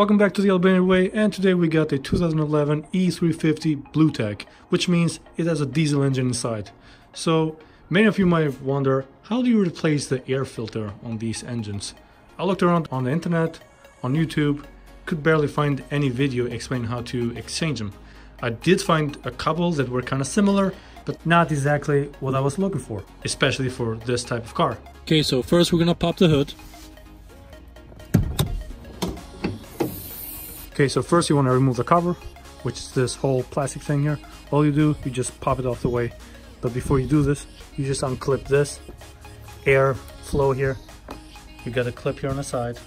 Welcome back to the Albanian Way and today we got a 2011 E350 BlueTEC which means it has a diesel engine inside. So many of you might wonder how do you replace the air filter on these engines? I looked around on the internet, on YouTube, could barely find any video explaining how to exchange them. I did find a couple that were kind of similar but not exactly what I was looking for, especially for this type of car. Okay, so first we're gonna pop the hood. Okay, so first you want to remove the cover, which is this whole plastic thing here. All you do, you just pop it off the way. But before you do this, you just unclip this air flow here. You got a clip here on the side.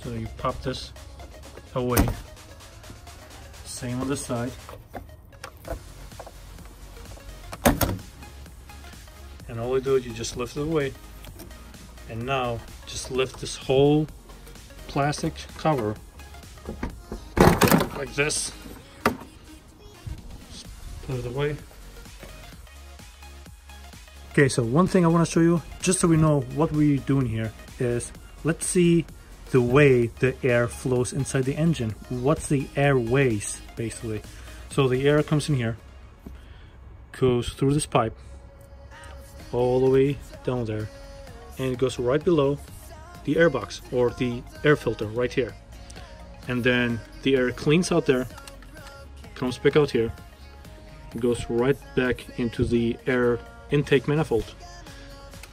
So you pop this away. Same on this side. And all you do is you just lift it away. And now just lift this whole plastic cover like this. Put it away. Okay, so one thing I want to show you, just so we know what we're doing here, is let's see the way the air flows inside the engine. What's the airways, basically. So the air comes in here, goes through this pipe, all the way down there, and it goes right below the air box or the air filter right here. And then the air cleans out there, comes back out here, goes right back into the air intake manifold.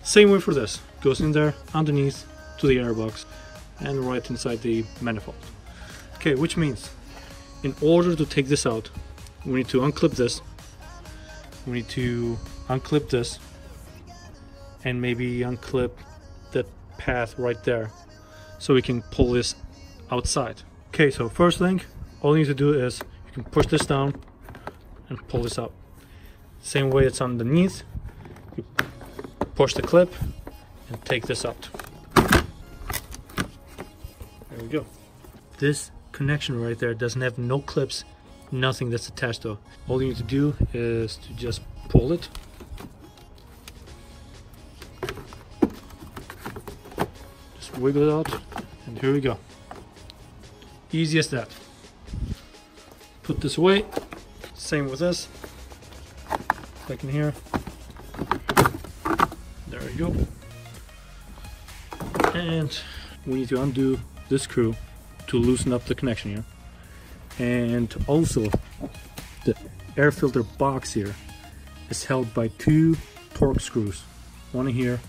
Same way for this, goes in there underneath to the air box and right inside the manifold. Okay, which means in order to take this out, we need to unclip this, we need to unclip this, and maybe unclip path right there so we can pull this outside. Okay, so first thing, all you need to do is you can push this down and pull this up. Same way it's underneath, you push the clip and take this out. There we go. This connection right there doesn't have no clips, nothing that's attached to. All you need to do is to just pull it wiggle it out and here we go. Easy as that. Put this away. Same with this. Back in here. There we go. And we need to undo this screw to loosen up the connection here. And also the air filter box here is held by two Torx screws. One here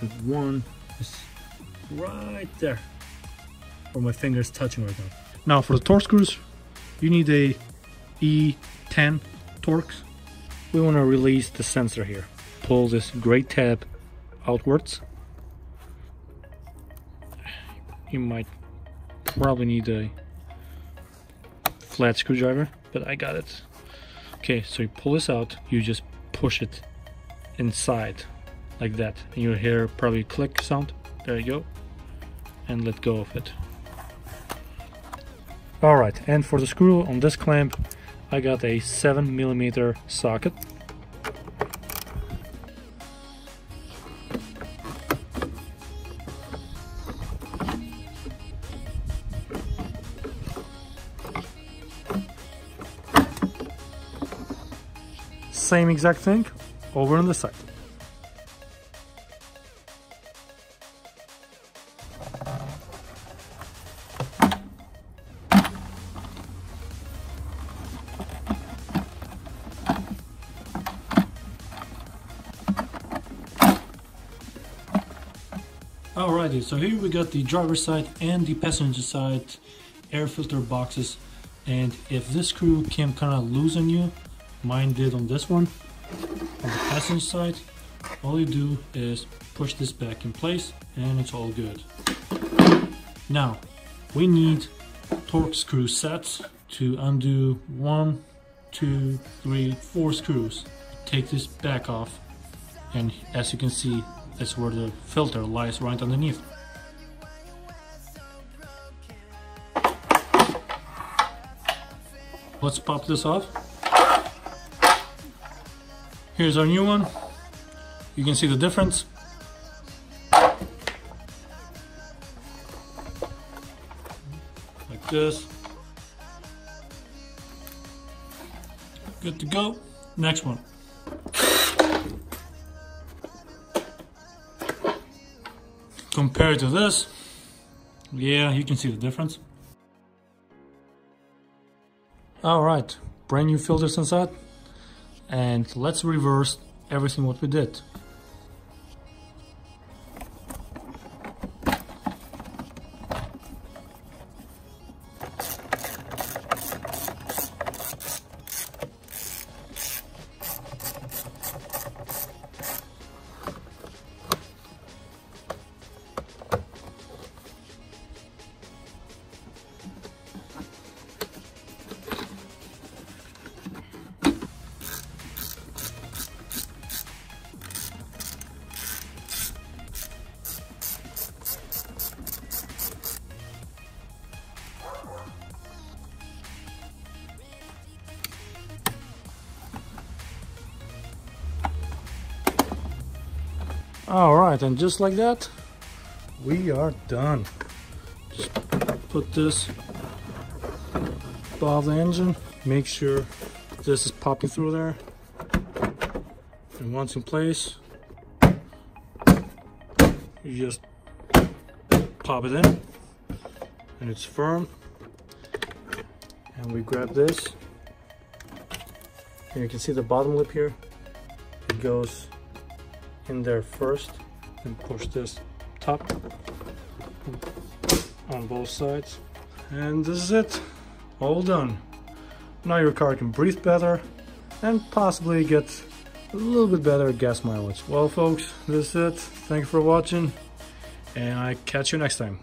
and one is right there where my finger is touching right now. Now for the Torx screws, you need a E10 Torx. We want to release the sensor here. Pull this gray tab outwards. You might probably need a flat screwdriver, but I got it. Okay, so you pull this out, you just push it inside like that. And you'll hear probably click sound. There you go and let go of it. Alright, and for the screw on this clamp, I got a 7 millimeter socket. Same exact thing over on the side. Alrighty, so here we got the driver side and the passenger side air filter boxes and if this screw came kind of loose on you, mine did on this one, on the passenger side, all you do is push this back in place and it's all good. Now, we need Torx screw sets to undo one, two, three, four screws. Take this back off and as you can see is where the filter lies right underneath. Let's pop this off. Here's our new one. You can see the difference. Like this. Good to go. Next one. Compared to this, yeah, you can see the difference. All right, brand new filters inside. And let's reverse everything what we did. All right, and just like that, we are done. Just put this above the engine. Make sure this is popping through there. And once in place, you just pop it in and it's firm. And we grab this. And you can see the bottom lip here. It goes in there first and push this top on both sides. And this is it all done. Now your car can breathe better and possibly get a little bit better gas mileage. Well folks this is it. Thank you for watching and i catch you next time